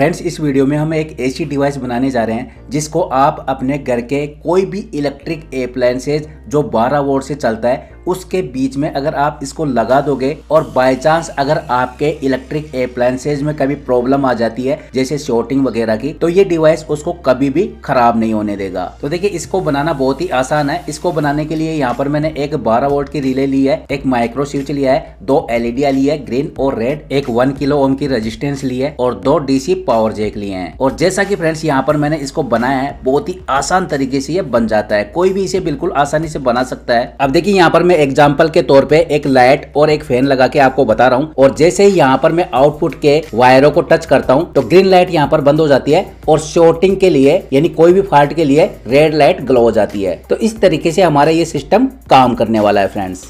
Friends इस video में हम एक ऐसी डिवाइस बनाने जा रहे हैं, जिसको आप अपने घर के कोई भी इलेक्ट्रिक अप्लायंसेज जो 12 वोल्ट से चलता है, उसके बीच में अगर आप इसको लगा दोगे और बाय चांस अगर आपके इलेक्ट्रिक अप्लायंसेज में कभी प्रॉब्लम आ जाती है, जैसे शॉर्टिंग वगैरह की तो ये डिवाइस उसको कभी भी खराब नहीं होने देगा। तो देखिए, इसको बनाना बहुत ही आसान है। इसको बनाने के लिए यहाँ पर मैंने एक 12 वोल्ट की रिले ली है, एक माइक्रो स्विच लिया है, दो एलईडी ली है ग्रीन और रेड एक वन किलो ओम की रजिस्टेंस ली है और दो डीसी पावर जेक लिए हैं। और जैसा कि फ्रेंड्स यहाँ पर मैंने इसको बनाया है, बहुत ही आसान तरीके से ये बन जाता है। कोई भी इसे बिल्कुल आसानी से बना सकता है। अब देखिए, यहाँ पर मैं एग्ज़ाम्पल के तौर पे एक लाइट और एक फ़ैन लगा के आपको बता रहा हूँ। और जैसे ही यहाँ पर मैं आउटपुट के वायरों को टच करता हूँ तो ग्रीन लाइट यहाँ पर बंद हो जाती है। और शॉर्टिंग के लिए, यानी कोई भी फॉल्ट के लिए रेड लाइट ग्लो हो जाती है। तो इस तरीके से हमारा ये सिस्टम काम करने वाला है फ्रेंड्स